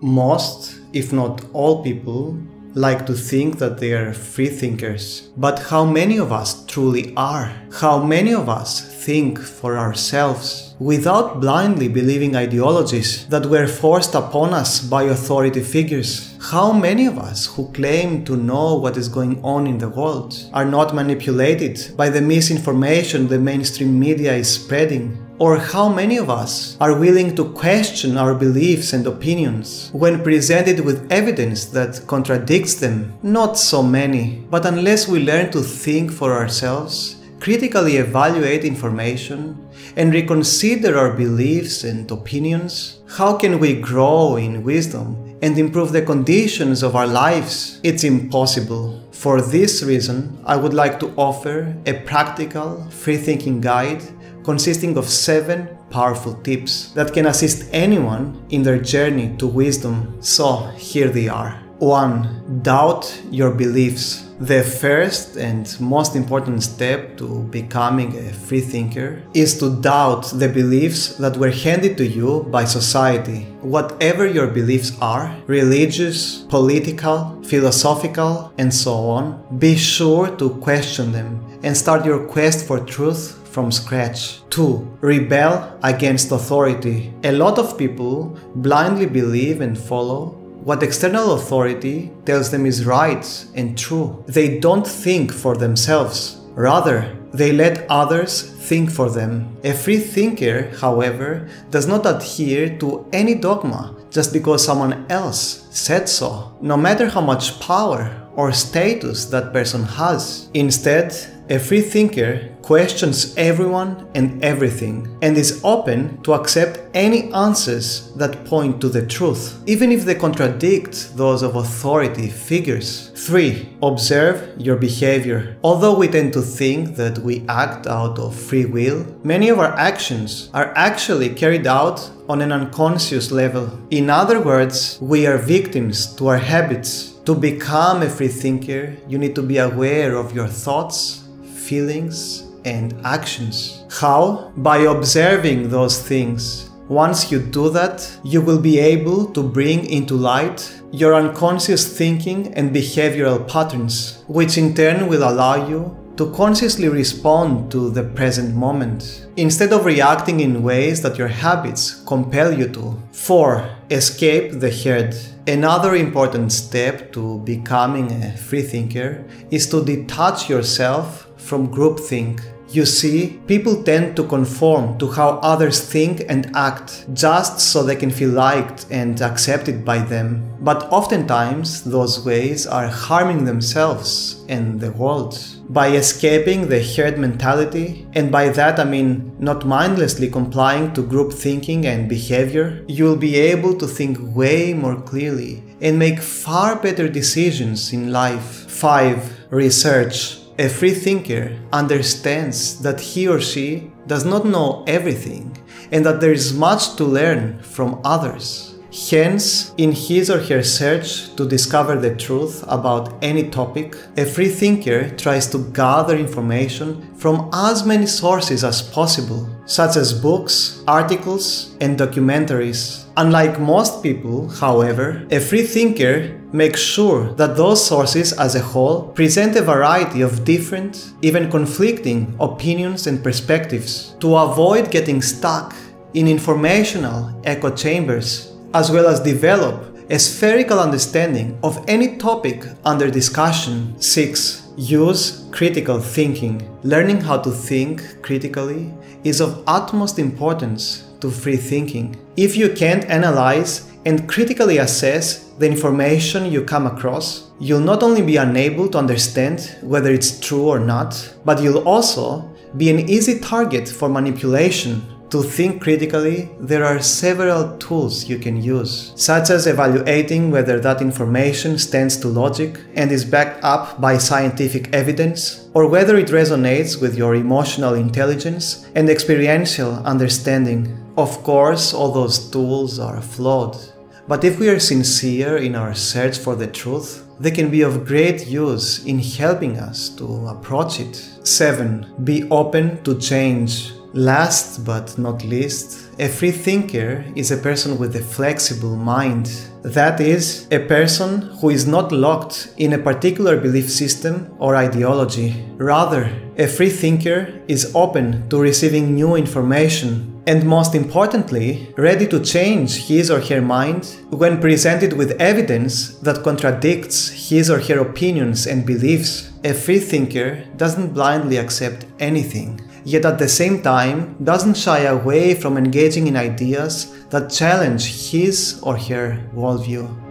Most, if not all people, like to think that they are free thinkers. But how many of us truly are? How many of us think for ourselves without blindly believing ideologies that were forced upon us by authority figures? How many of us who claim to know what is going on in the world are not manipulated by the misinformation the mainstream media is spreading or how many of us are willing to question our beliefs and opinions when presented with evidence that contradicts them? Not so many, but unless we learn to think for ourselves, critically evaluate information, and reconsider our beliefs and opinions, how can we grow in wisdom and improve the conditions of our lives? It's impossible. For this reason, I would like to offer a practical, free thinking guide consisting of seven powerful tips that can assist anyone in their journey to wisdom. So, here they are. 1. Doubt your beliefs. The first and most important step to becoming a free thinker is to doubt the beliefs that were handed to you by society. Whatever your beliefs are religious, political, philosophical, and so on be sure to question them and start your quest for truth from scratch. 2. Rebel against authority. A lot of people blindly believe and follow what external authority tells them is right and true. They don't think for themselves. Rather, they let others think for them. A free thinker, however, does not adhere to any dogma just because someone else said so, no matter how much power or status that person has. Instead, a free thinker questions everyone and everything and is open to accept any answers that point to the truth, even if they contradict those of authority figures. 3. Observe your behavior. Although we tend to think that we act out of free will, many of our actions are actually carried out on an unconscious level. In other words, we are victims to our habits. To become a free thinker, you need to be aware of your thoughts, feelings, and actions. How? By observing those things. Once you do that, you will be able to bring into light your unconscious thinking and behavioral patterns, which in turn will allow you to consciously respond to the present moment, instead of reacting in ways that your habits compel you to. 4. Escape the herd. Another important step to becoming a free thinker is to detach yourself from groupthink. You see, people tend to conform to how others think and act just so they can feel liked and accepted by them. But oftentimes, those ways are harming themselves and the world. By escaping the herd mentality, and by that I mean not mindlessly complying to group thinking and behavior, you'll be able to think way more clearly and make far better decisions in life. 5. Research a free thinker understands that he or she does not know everything and that there is much to learn from others. Hence, in his or her search to discover the truth about any topic, a free thinker tries to gather information from as many sources as possible, such as books, articles, and documentaries. Unlike most people, however, a free thinker makes sure that those sources as a whole present a variety of different, even conflicting opinions and perspectives to avoid getting stuck in informational echo chambers, as well as develop a spherical understanding of any topic under discussion. 6. Use critical thinking. Learning how to think critically is of utmost importance to free thinking. If you can't analyze and critically assess the information you come across, you'll not only be unable to understand whether it's true or not, but you'll also be an easy target for manipulation. To think critically, there are several tools you can use, such as evaluating whether that information stands to logic and is backed up by scientific evidence, or whether it resonates with your emotional intelligence and experiential understanding. Of course, all those tools are flawed, but if we are sincere in our search for the truth, they can be of great use in helping us to approach it. 7. Be open to change. Last but not least, a free thinker is a person with a flexible mind. That is, a person who is not locked in a particular belief system or ideology. Rather, a free thinker is open to receiving new information and most importantly, ready to change his or her mind when presented with evidence that contradicts his or her opinions and beliefs. A free thinker doesn't blindly accept anything yet at the same time doesn't shy away from engaging in ideas that challenge his or her worldview.